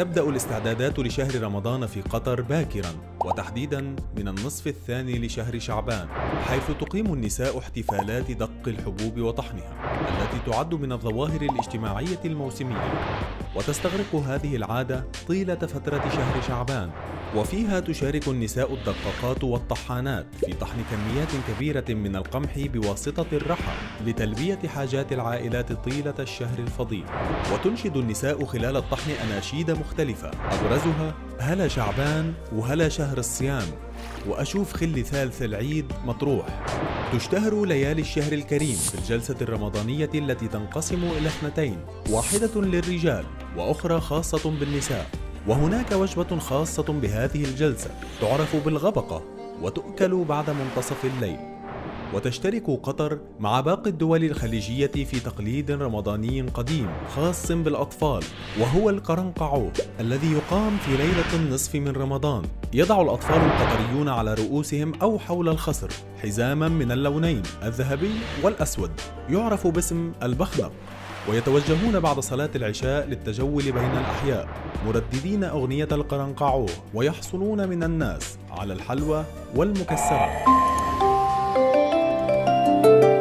تبدأ الاستعدادات لشهر رمضان في قطر باكرا وتحديدا من النصف الثاني لشهر شعبان حيث تقيم النساء احتفالات دق الحبوب وطحنها التي تعد من الظواهر الاجتماعية الموسمية. وتستغرق هذه العادة طيلة فترة شهر شعبان. وفيها تشارك النساء الدقاقات والطحانات في طحن كميات كبيرة من القمح بواسطة الرحى لتلبية حاجات العائلات طيلة الشهر الفضيل. وتنشد النساء خلال الطحن أناشيد مختلفة. أبرزها هلا شعبان وهلا شهر الصيام. وأشوف خل ثالث العيد مطروح. تشتهر ليالي الشهر الكريم في الجلسة الرمضانية التي تنقسم إلى اثنتين واحدة للرجال وأخرى خاصة بالنساء. وهناك وجبة خاصة بهذه الجلسة تعرف بالغبقة وتؤكل بعد منتصف الليل. وتشترك قطر مع باقي الدول الخليجية في تقليد رمضاني قديم خاص بالأطفال وهو القرنقعو الذي يقام في ليلة النصف من رمضان. يضع الأطفال القطريون على رؤوسهم أو حول الخصر حزاما من اللونين الذهبي والأسود. يعرف باسم البخنق ويتوجهون بعد صلاة العشاء للتجول بين الأحياء مرددين أغنية القرنقعو ويحصلون من الناس على الحلوى Música